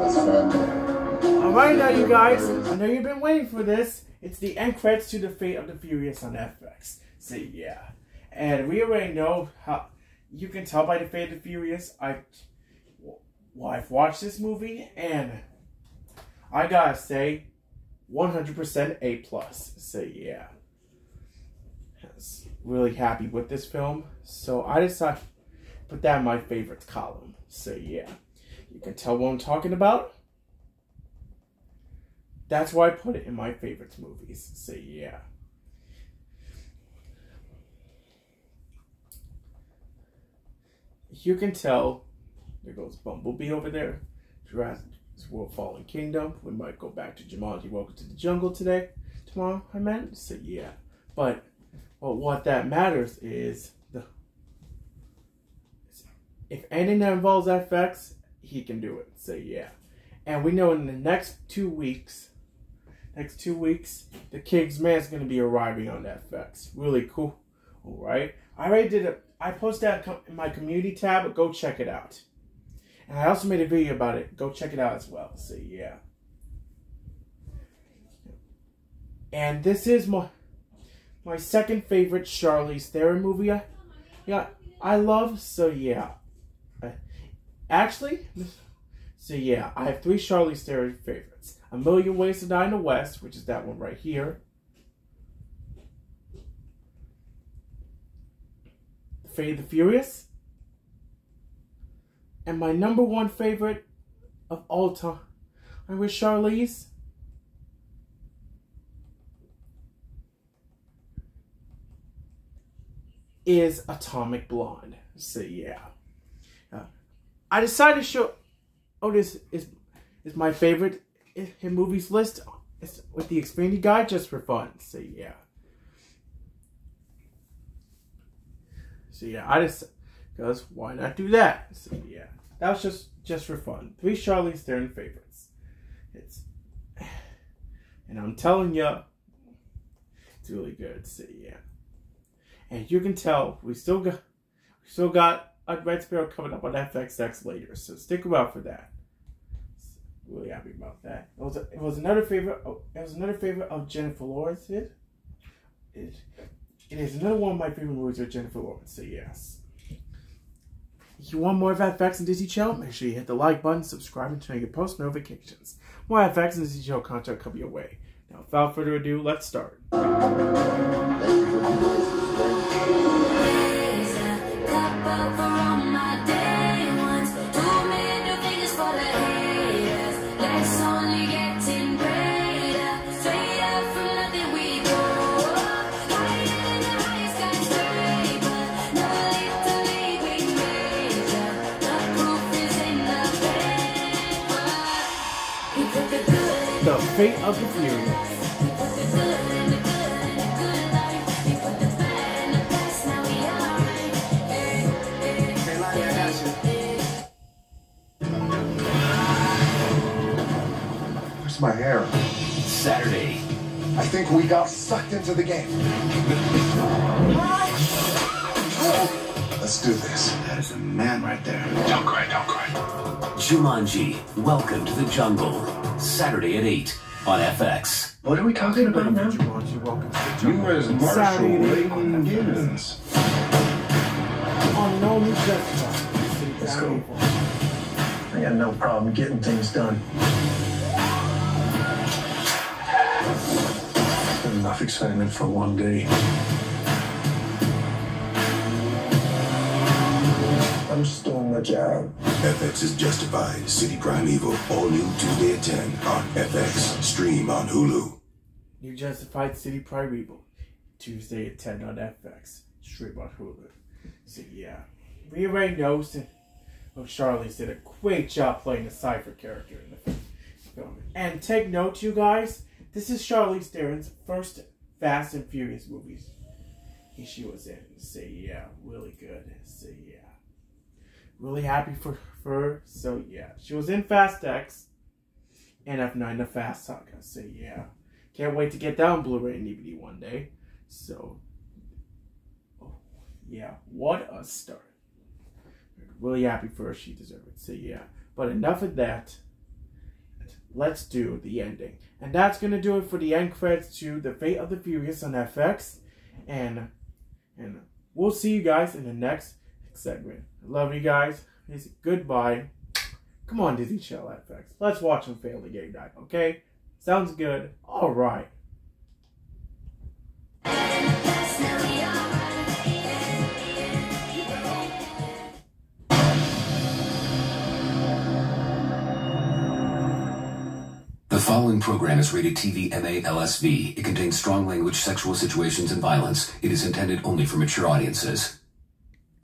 Alright now you guys, I know you've been waiting for this. It's the end credits to the Fate of the Furious on FX. So yeah. And we already know how you can tell by the Fate of the Furious. I well, I've watched this movie and I gotta say 100% A plus. So yeah. I was really happy with this film. So I decided to put that in my favorites column. So yeah. You can tell what I'm talking about. That's why I put it in my favorites movies. So yeah. You can tell there goes Bumblebee over there. Jurassic World Fallen Kingdom. We might go back to Jumanji Welcome to the Jungle today. Tomorrow, I meant. So yeah. But well, what that matters is the if anything that involves FX, he can do it. So yeah. And we know in the next two weeks, next two weeks, the King's Man is going to be arriving on FX. Really cool. All right. I already did it. I posted that in my community tab. Go check it out. And I also made a video about it. Go check it out as well. So yeah. And this is my my second favorite Charlize Theron movie. Yeah, I love. So yeah. Actually, so yeah, I have three Charlize Theron favorites. A Million Ways to Die in the West, which is that one right here. The Fate of the Furious. And my number one favorite of all time I with Charlize. Is Atomic Blonde. So yeah. Uh, I decided to show oh this is is my favorite eh, in movies list it's with the expanded guide just for fun. So yeah. So yeah, I just because why not do that? So yeah, that was just just for fun. Three Charlize Theron favorites. It's and I'm telling you, it's really good. So yeah, and you can tell we still got we still got Red Sparrow coming up on FXX later. So stick around for that. Really happy about that. It was a, it was another favorite. Oh, it was another favorite of Jennifer Lawrence. It, it is another one of my favorite movies with Jennifer Lawrence. So yes. If you want more of FX and Disney Channel, make sure you hit the like button, subscribe, and turn on your post notifications. More FX and Disney Channel content coming your way. Now, without further ado, let's start. Fate of the Furious. Where's my hair? Saturday. I think we got sucked into the game. Let's do this. That is a man right there. Don't cry, don't cry. Jumanji, Welcome to the Jungle. Saturday at 8 on FX. What are we talking about now? U.S. Marshal Raylan Givens. On no new Let's go. I got no problem getting things done. Enough excitement for one day. I'm just doing my job. FX is Justified, City Primeval, all new Tuesday at 10 on FX. Stream on Hulu. New Justified City Primeval, Tuesday at 10 on FX. Stream on Hulu. So yeah, we already know that well, Charlize did a great job playing the Cypher character in the film. And take note, you guys, this is Charlize Theron's first Fast and Furious movies she was in. So yeah, really good. So yeah really happy for, her. So yeah, she was in Fast X and F9 the Fast Saga. So yeah, can't wait to get that on Blu-ray and DVD one day. So oh, yeah, what a start. Really happy for her. She deserves it. So yeah, but enough of that. Let's do the ending. And that's gonna do it for the end credits to The Fate of the Furious on FX. And and we'll see you guys in the next segment. Love you guys. Goodbye. Come on, Disney Channel FX. Let's watch some Family Game Night, okay? Sounds good. All right. The following program is rated TV MA LSV. It contains strong language, sexual situations, and violence. It is intended only for mature audiences.